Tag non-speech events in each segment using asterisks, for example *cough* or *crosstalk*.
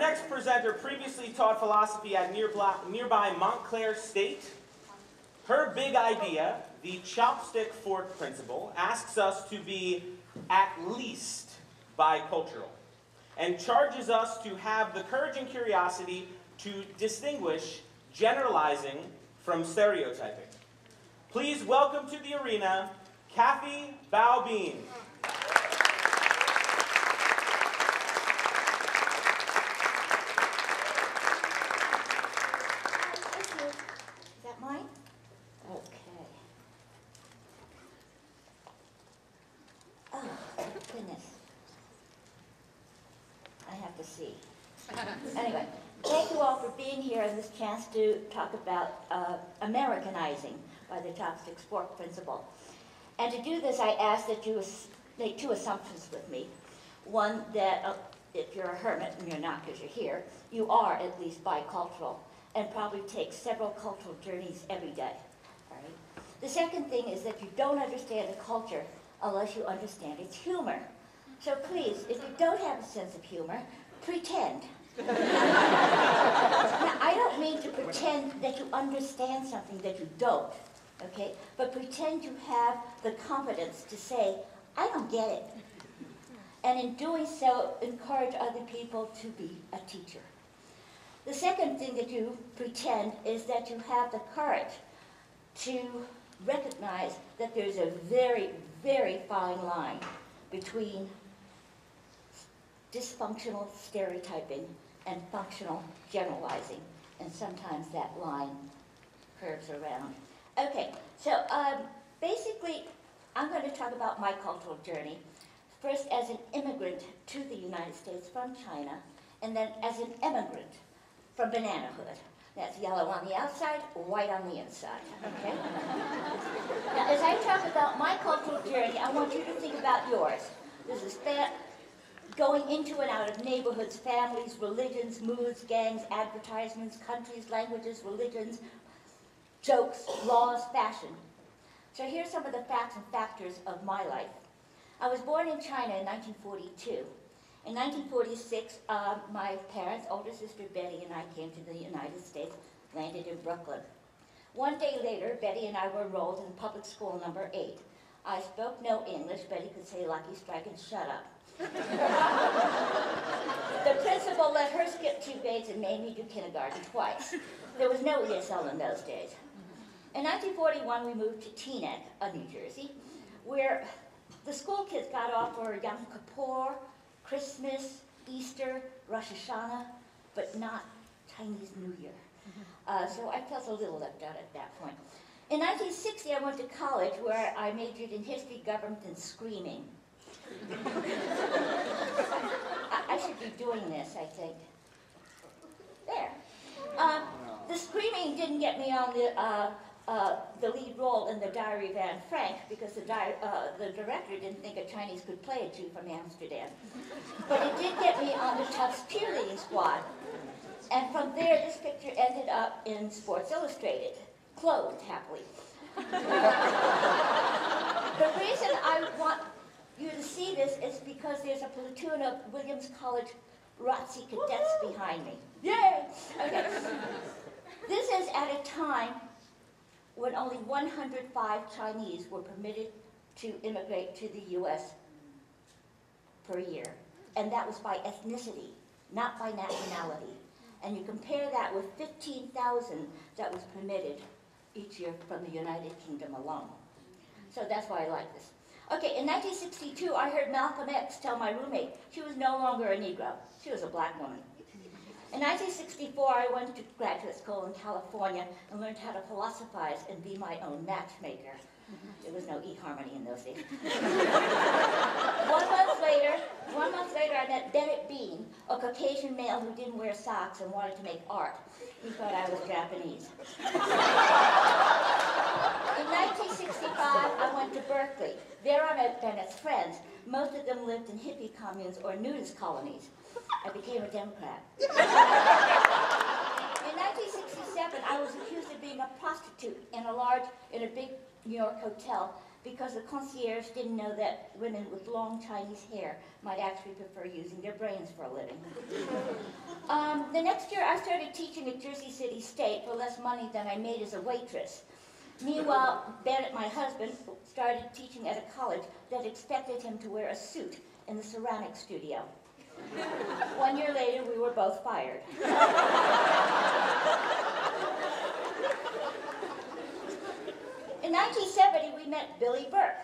next presenter previously taught philosophy at nearby Montclair State. Her big idea, the chopstick fork principle, asks us to be at least bicultural and charges us to have the courage and curiosity to distinguish generalizing from stereotyping. Please welcome to the arena, Kathy Baubine. Chance to talk about uh, Americanizing by the chopstick fork principle. And to do this, I ask that you make two assumptions with me. One, that uh, if you're a hermit, and you're not because you're here, you are at least bicultural and probably take several cultural journeys every day. All right? The second thing is that you don't understand a culture unless you understand its humor. So please, if you don't have a sense of humor, pretend now, I don't mean to pretend that you understand something that you don't, okay? But pretend you have the confidence to say, I don't get it. And in doing so, encourage other people to be a teacher. The second thing that you pretend is that you have the courage to recognize that there's a very, very fine line between dysfunctional stereotyping and functional generalizing. And sometimes that line curves around. Okay, so um, basically, I'm going to talk about my cultural journey. First as an immigrant to the United States from China, and then as an immigrant from Bananahood. That's yellow on the outside, white on the inside, okay? now, as I talk about my cultural journey, I want you to think about yours. This is going into and out of neighborhoods, families, religions, moods, gangs, advertisements, countries, languages, religions, jokes, laws, fashion. So here's some of the facts and factors of my life. I was born in China in 1942. In 1946, uh, my parents, older sister Betty and I came to the United States, landed in Brooklyn. One day later, Betty and I were enrolled in public school number eight. I spoke no English. Betty could say Lucky Strike and shut up the principal let her skip two grades and made me do kindergarten twice. There was no ESL in those days. In 1941, we moved to Teaneck, uh, New Jersey, where the school kids got off for Yom Kippur, Christmas, Easter, Rosh Hashanah, but not Chinese New Year. Uh, so I felt a little left out at that point. In 1960, I went to college where I majored in history, government, and screaming. I, I, should be doing this, I think. There. Uh, the screaming didn't get me on the uh, uh, the lead role in the Diary of Anne Frank because the, di uh, the director didn't think a Chinese could play a Jew from Amsterdam. But it did get me on the Tufts cheerleading squad. And from there, this picture ended up in Sports Illustrated, clothed happily. *laughs* the reason I want you to see this is because there's a platoon of Williams College ROTC cadets behind me. Yay! Okay. this is at a time when only 105 Chinese were permitted to immigrate to the U.S. per year. And that was by ethnicity, not by nationality. And you compare that with 15,000 that was permitted each year from the United Kingdom alone. So that's why I like this. Okay, in 1962, I heard Malcolm X tell my roommate she was no longer a Negro. She was a black woman. In 1964, I went to graduate school in California and learned how to philosophize and be my own matchmaker. There was no e-harmony in those days. *laughs* one month later, met Bennett Bean, a Caucasian male who didn't wear socks and wanted to make art. He thought I was Japanese. in 1965, I went to Berkeley. There I met Bennett's friends. Most of them lived in hippie communes or nudist colonies. I became a Democrat. in 1967, I was accused of being a prostitute in a large, in a big New York hotel because the concierge didn't know that women with long Chinese hair might actually prefer using their brains for a living. *laughs* Um, the next year, I started teaching at Jersey City State for less money than I made as a waitress. Meanwhile, Bennett, my husband, started teaching at a college that expected him to wear a suit in the ceramic studio. *laughs* One year later, we were both fired. *laughs* In 1970, we met Billie Burke.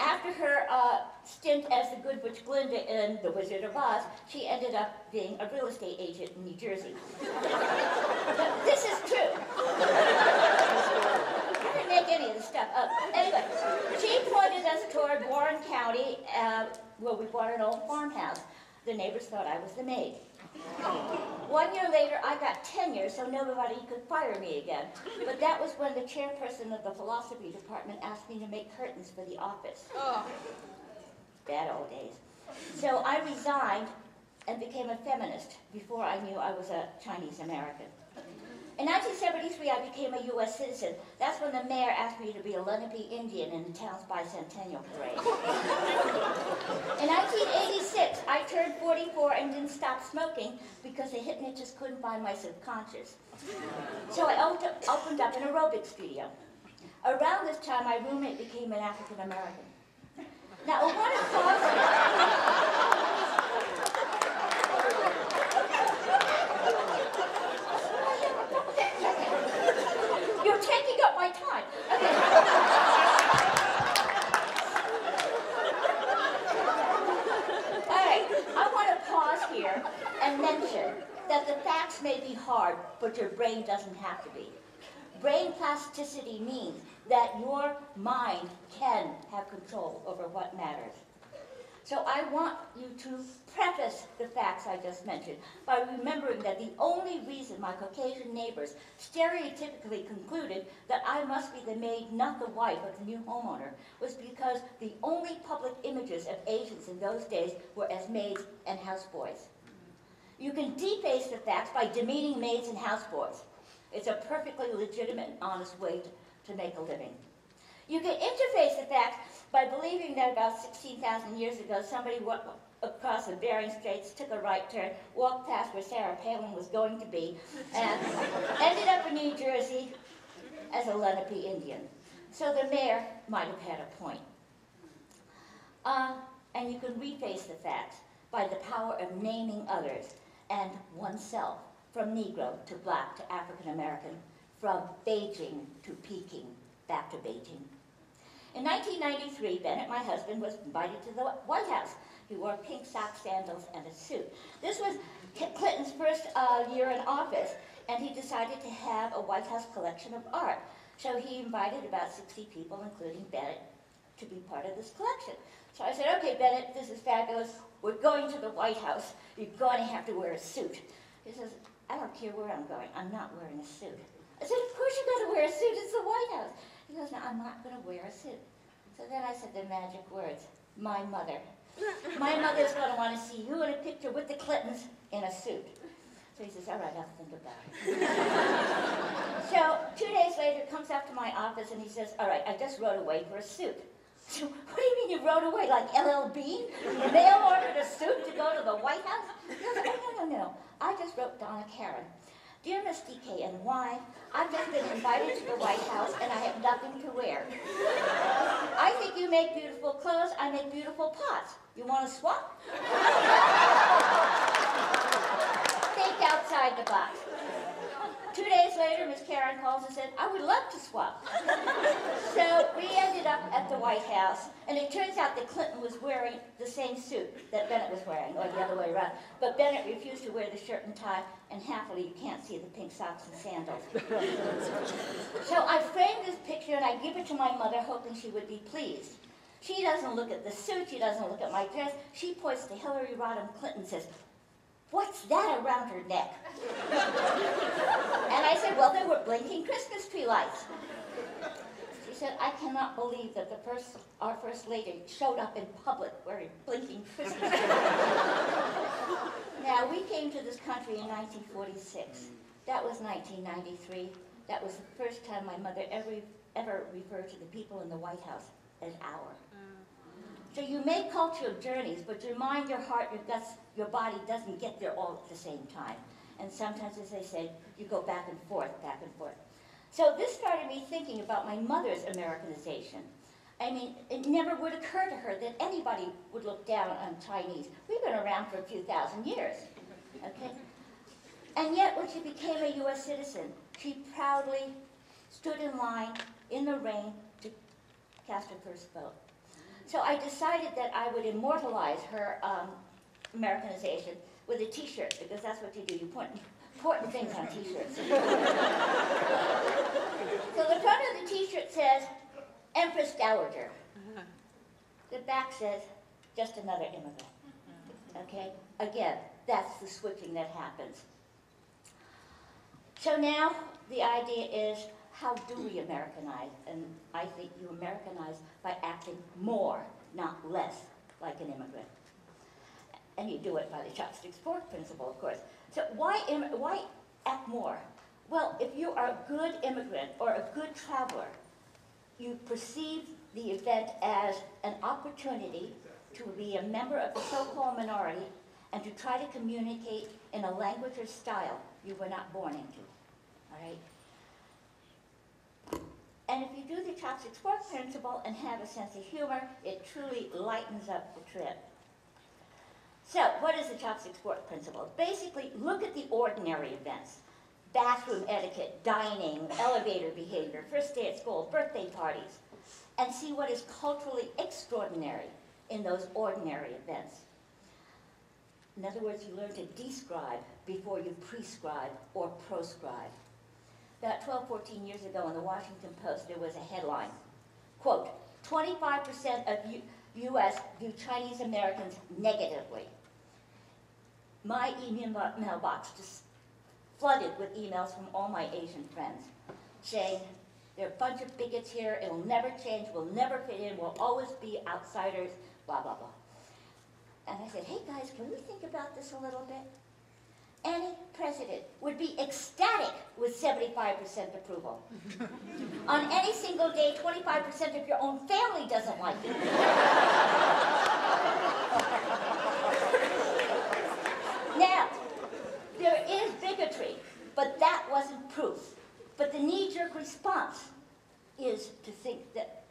After her uh, stint as the Good Witch Glinda in The Wizard of Oz, she ended up being a real estate agent in New Jersey. This is true. I didn't make any of this stuff up. Anyway, she pointed us toward Warren County, uh, where we bought an old farmhouse. The neighbors thought I was the maid. One year later, I got tenure, so nobody could fire me again. But that was when the chairperson of the philosophy department asked me to make curtains for the office. Oh. Bad old days. So I resigned and became a feminist before I knew I was a Chinese American. In 1973, I uh, became a U.S. citizen. That's when the mayor asked me to be a Lenape Indian in the town's bicentennial parade. *laughs* In 1986, I turned 44 and didn't stop smoking because the hypnotist couldn't find my subconscious. So I opened up an aerobic studio. Around this time, my roommate became an African American. Now, want to pause here. You're taking up my time. Okay. *laughs* All right, I want to pause here and mention that the facts may be hard, but your brain doesn't have to be. Brain plasticity means that your mind can have control over what matters. So I want you to preface the facts I just mentioned by remembering that the only reason my Caucasian neighbors stereotypically concluded that I must be the maid, not the wife of the new homeowner, was because the only public images of Asians in those days were as maids and houseboys. You can deface the facts by demeaning maids and houseboys. It's a perfectly legitimate and honest way to, to make a living. You can interface the facts by believing that about 16,000 years ago, somebody walked across the Bering Straits, took a right turn, walked past where Sarah Palin was going to be, and *laughs* ended up in New Jersey as a Lenape Indian. So the mayor might have had a point. Uh, and you can reface the facts by the power of naming others and oneself, from Negro to Black to African American, from Beijing to Peking, back to Beijing. In 1993, Bennett, my husband, was invited to the White House. He wore pink socks, sandals, and a suit. This was Clinton's first uh, year in office, and he decided to have a White House collection of art. So he invited about 60 people, including Bennett, to be part of this collection. So I said, okay, Bennett, this is fabulous. We're going to the White House. You're going to have to wear a suit. He says, I don't care where I'm going. I'm not wearing a suit. I said, of course you've got to wear a suit. It's the White House. No, I'm not going to wear a suit. So then I said the magic words, my mother. My mother's going to want to see you in a picture with the Clintons in a suit. So he says, all right, I'll think about it. *laughs* so two days later, comes up to my office and he says, all right, I just wrote away for a suit. *laughs* So, what do you mean you wrote away, like *laughs* LLB? Mail ordered a suit to go to the White House? Goes, oh, no, no, no. I just wrote Donna Karan. Dear Miss DKNY, I've just been invited to the White House and I have nothing to wear. I think you make beautiful clothes, I make beautiful pots. You want to swap? *laughs* Think outside the box. Two days later, Miss Karan calls and said, I would love to swap. *laughs* so we ended up at the White House, and it turns out that Clinton was wearing the same suit that Bennett was wearing, or the other way around. But Bennett refused to wear the shirt and tie, and happily you can't see the pink socks and sandals. so I framed this picture and I give it to my mother, hoping she would be pleased. She doesn't look at the suit, she doesn't look at my dress. She points to Hillary Rodham Clinton and says, What's that around her neck? and I said, Well, they were blinking Christmas tree lights. She said, I cannot believe that the first, our first lady showed up in public wearing blinking Christmas tree lights. now, we came to this country in 1946. That was 1993. That was the first time my mother ever, ever referred to the people in the White House as our. So you make cultural journeys, but your mind, your heart, your guts, your body doesn't get there all at the same time. And sometimes, as I said, you go back and forth, back and forth. So this started me thinking about my mother's Americanization. I mean, it never would occur to her that anybody would look down on Chinese. We've been around for a few thousand years, okay? And yet, when she became a U.S. citizen, she proudly stood in line in the rain to cast her first vote. So I decided that I would immortalize her um, Americanization with a T-shirt, because that's what you do. You put important things on T-shirts. *laughs* so the front of the T-shirt says, Empress Dowager. The back says, just another immigrant. Okay? Again, that's the switching that happens. So now the idea is how do we Americanize? And I think you Americanize by acting more, not less, like an immigrant. And you do it by the chopsticks fork principle, of course. So why, why act more? Well, if you are a good immigrant or a good traveler, you perceive the event as an opportunity to be a member of the so-called minority and to try to communicate in a language or style you were not born into. All right? And if you do the chopstick fork principle and have a sense of humor, it truly lightens up the trip. So, what is the chopstick fork principle? Basically, look at the ordinary events. Bathroom etiquette, dining, elevator behavior, first day at school, birthday parties, and see what is culturally extraordinary in those ordinary events. In other words, you learn to describe before you prescribe or proscribe. About 12, 14 years ago in the Washington Post, there was a headline, quote, 25% of U- U.S. view Chinese Americans negatively. My email mailbox just flooded with emails from all my Asian friends saying, there are a bunch of bigots here, it'll never change, we'll never fit in, we'll always be outsiders, blah, blah, blah. And I said, hey guys, can we think about this a little bit? Any president would be ecstatic with 75% approval. *laughs* On any single day, 25% of your own family doesn't like you. *laughs* now, there is bigotry, but that wasn't proof. But the knee-jerk response is to think that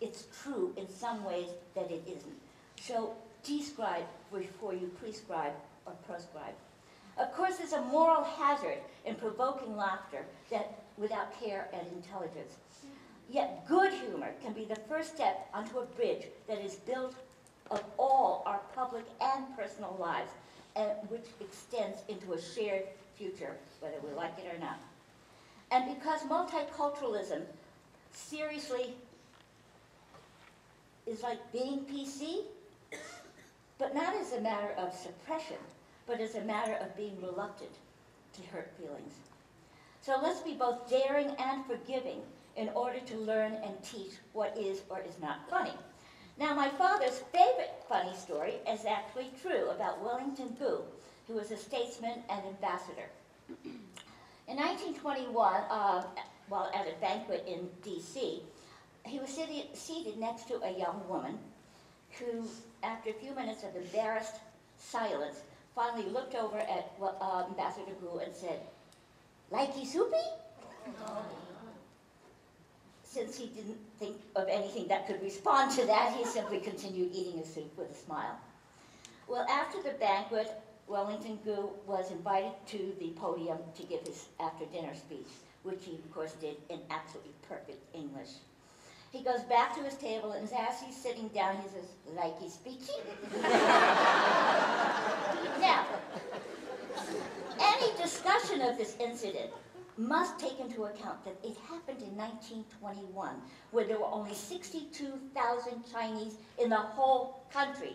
it's true in some ways that it isn't. So describe before you prescribe or proscribe. Of course, there's a moral hazard in provoking laughter that without care and intelligence. Yet good humor can be the first step onto a bridge that is built of all our public and personal lives, and which extends into a shared future, whether we like it or not. And because multiculturalism seriously is like being PC, but not as a matter of suppression, but as a matter of being reluctant to hurt feelings. So let's be both daring and forgiving in order to learn and teach what is or is not funny. Now, my father's favorite funny story is actually true about Wellington Gu, who was a statesman and ambassador. In 1921, uh, while at a banquet in D.C., he was sitting, seated next to a young woman who, after a few minutes of embarrassed silence, finally looked over at uh, Ambassador Gu and said, Likey soupy? Since he didn't think of anything that could respond to that, he simply continued eating his soup with a smile. Well, after the banquet, Wellington Gu was invited to the podium to give his after-dinner speech, which he, of course, did in absolutely perfect English. He goes back to his table, and as he's sitting down, he says, like he's speaking? *laughs* now, any discussion of this incident must take into account that it happened in 1921, where there were only 62,000 Chinese in the whole country.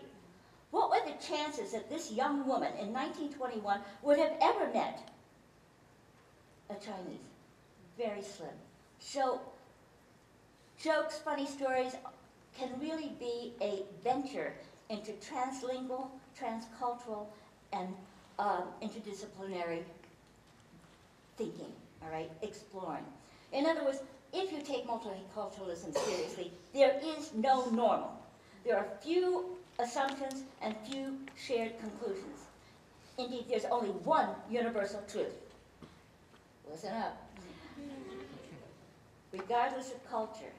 What were the chances that this young woman in 1921 would have ever met a Chinese? Very slim. So, jokes, funny stories can really be a venture into translingual, transcultural, and um, interdisciplinary thinking, all right, exploring. In other words, if you take multiculturalism seriously, there is no normal. There are few assumptions and few shared conclusions. Indeed, there's only one universal truth. Listen up. Regardless of culture,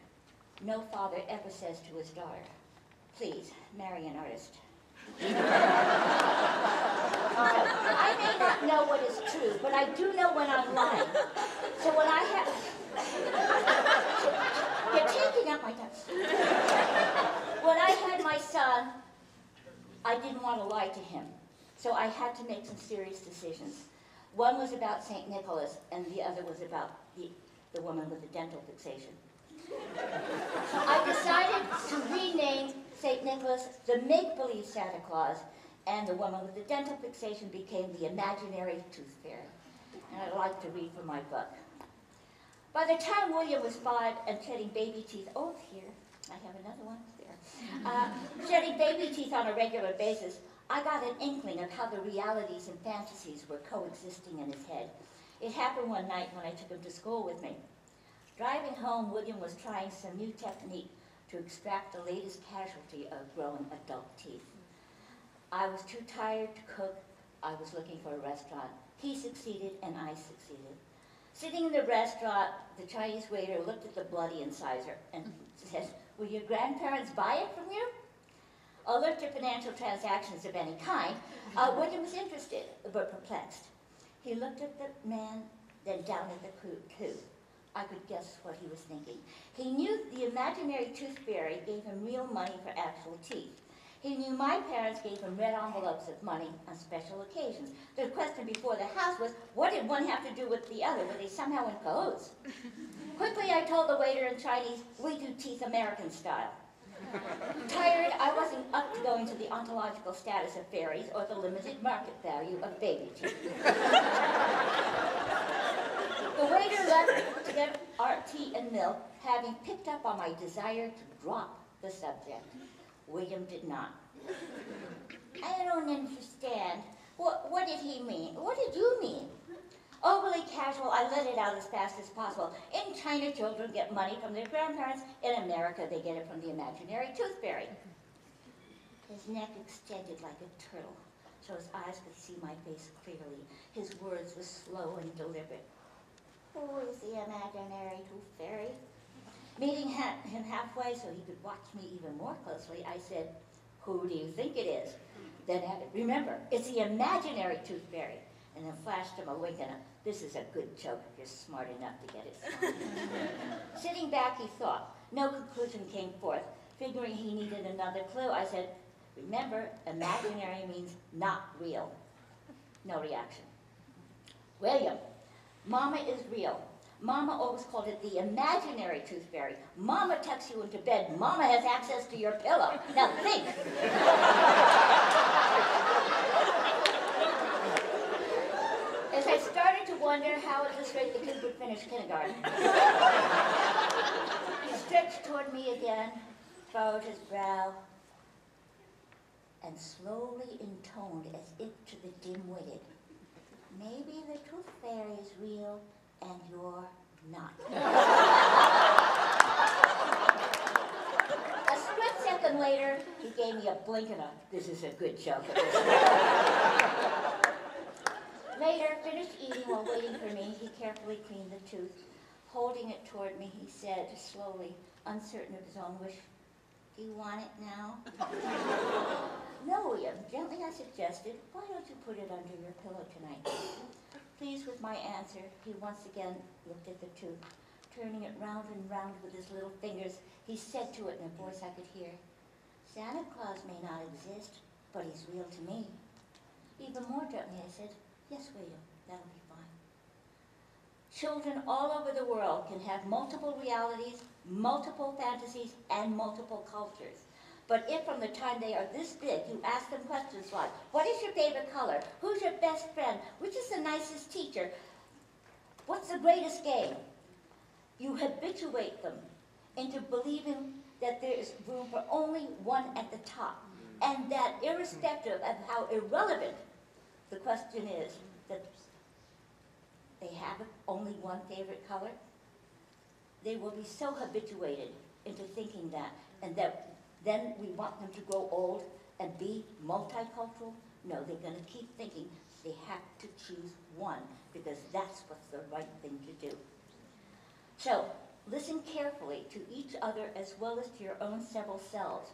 no father ever says to his daughter, please, marry an artist. I may not know what is true, but I do know when I'm lying. So when I have... You're taking up my time. When I had my son, I didn't want to lie to him. So I had to make some serious decisions. One was about St. Nicholas, and the other was about the, the woman with the dental fixation. I decided to rename St. Nicholas the make-believe Santa Claus, and the woman with the dental fixation became the imaginary tooth fairy. And I'd like to read from my book. By the time William was five and shedding baby teeth, oh, here, I have another one there. Uh, shedding baby teeth on a regular basis, I got an inkling of how the realities and fantasies were coexisting in his head. It happened one night when I took him to school with me. Driving home, William was trying some new technique to extract the latest casualty of growing adult teeth. I was too tired to cook. I was looking for a restaurant. He succeeded and I succeeded. Sitting in the restaurant, the Chinese waiter looked at the bloody incisor and *laughs* said, will your grandparents buy it from you? Alert to financial transactions of any kind, uh, *laughs* William was interested, but perplexed. He looked at the man, then down at the tooth. I could guess what he was thinking. He knew the imaginary tooth fairy gave him real money for actual teeth. He knew my parents gave him red envelopes of money on special occasions. The question before the house was, what did one have to do with the other? Were they somehow in cahoots? *laughs* Quickly, I told the waiter in Chinese, we do teeth American style. *laughs* Tired, I wasn't up to going to the ontological status of fairies or the limited market value of baby teeth. *laughs* the waiter left to get our tea and milk, having picked up on my desire to drop the subject. William did not. I don't understand. What, what did he mean? What did you mean? Overly casual, I let it out as fast as possible. In China, children get money from their grandparents. In America, they get it from the imaginary tooth fairy. His neck extended like a turtle, so his eyes could see my face clearly. His words were slow and deliberate. Who is the imaginary tooth fairy? Meeting him halfway so he could watch me even more closely, I said, who do you think it is? Then added, remember, it's the imaginary tooth fairy. And then flashed him a wink and a, this is a good joke if you're smart enough to get it. *laughs* Sitting back, he thought. No conclusion came forth. Figuring he needed another clue, I said, remember, imaginary means not real. No reaction. William, Mama is real. Mama always called it the imaginary tooth fairy. Mama tucks you into bed. Mama has access to your pillow. Now think. As I started to wonder how at this rate the kid would finish kindergarten, he stretched toward me again, furrowed his brow, and slowly intoned as if to the dim-witted, maybe the tooth fairy is real and you're not. *laughs* a split second later, he gave me a blink and a, this is a good joke. later, finished eating while waiting for me, he carefully cleaned the tooth. Holding it toward me, he said slowly, uncertain of his own wish, do you want it now? No, William, gently I suggested, why don't you put it under your pillow tonight? Pleased with my answer, he once again looked at the tooth. Turning it round and round with his little fingers, he said to it in a voice I could hear, Santa Claus may not exist, but he's real to me. Even more gently, I said, yes, William, that'll be fine. Children all over the world can have multiple realities, multiple fantasies, and multiple cultures. But if from the time they are this big, you ask them questions like, what is your favorite color? Who's your best friend? Which is the nicest teacher? What's the greatest game? You habituate them into believing that there is room for only one at the top. And that irrespective of how irrelevant the question is, that they have only one favorite color, they will be so habituated into thinking that, and that then we want them to grow old and be multicultural. No, they're gonna keep thinking they have to choose one, because that's what's the right thing to do. So, listen carefully to each other as well as to your own several selves.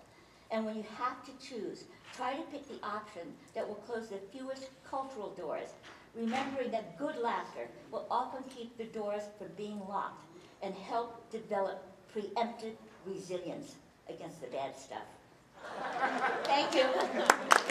And when you have to choose, try to pick the option that will close the fewest cultural doors, remembering that good laughter will often keep the doors from being locked and help develop preemptive resilience against the bad stuff. Thank you.